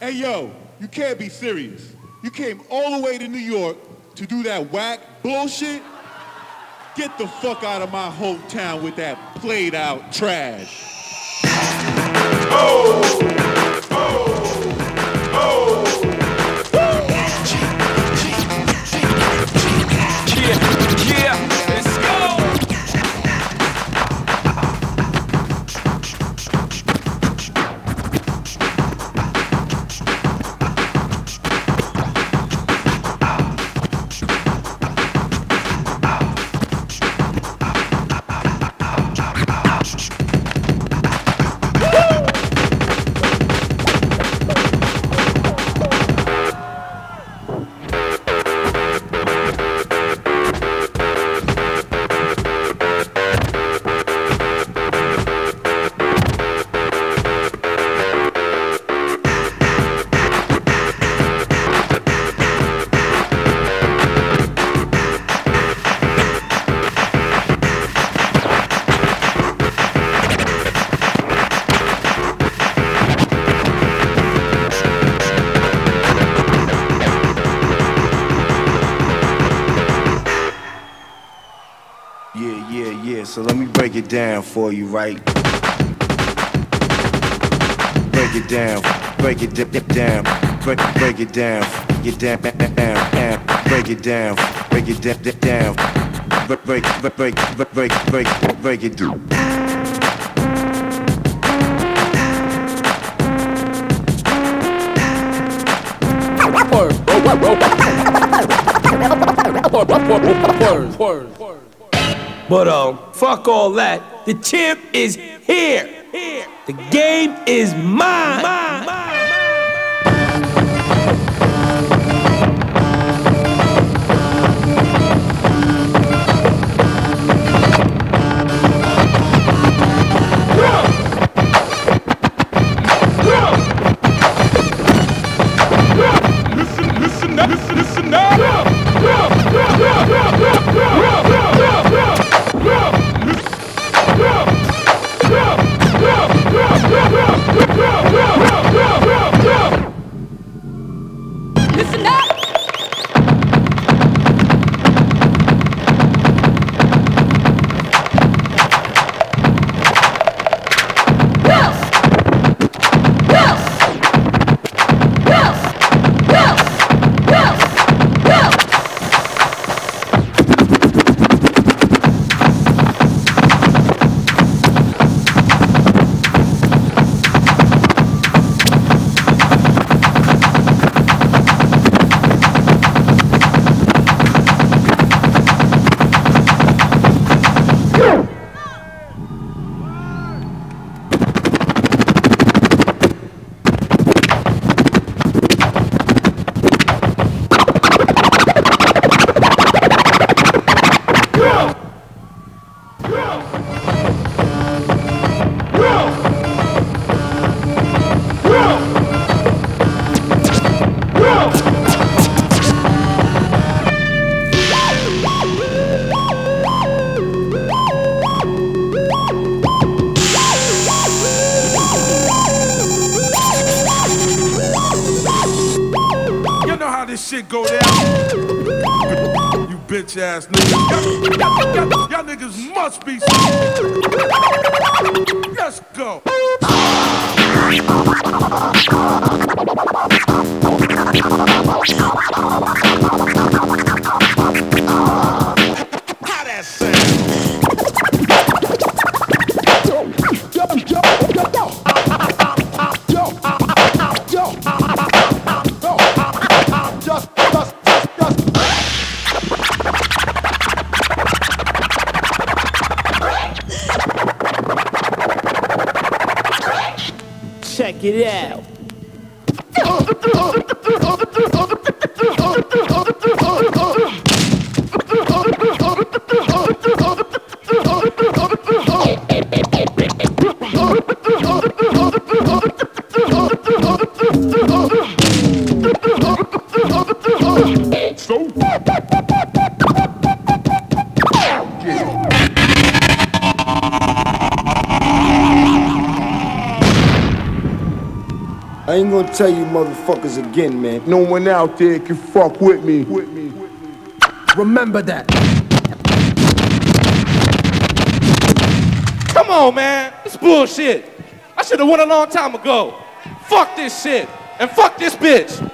Hey yo, you can't be serious. You came all the way to New York to do that whack bullshit? Get the fuck out of my hometown with that played out trash. Yeah, So let me break it down for you, right? Break it down, break it di- di- down, break, break it down, get down, down, down, break it down, break it di- di- down, break, break, break, break, break, break, break, break it down. But um, fuck all that. The champ is here. The game is mine. Listen, listen, listen, listen Listen bitch ass niggas. Y'all, y'all- niggas must be. Let's go. Check it out. I ain't gonna tell you motherfuckers again, man. No one out there can fuck with me. Remember that. Come on, man. It's bullshit. I should have won a long time ago. Fuck this shit. And fuck this bitch.